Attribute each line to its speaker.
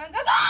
Speaker 1: なん。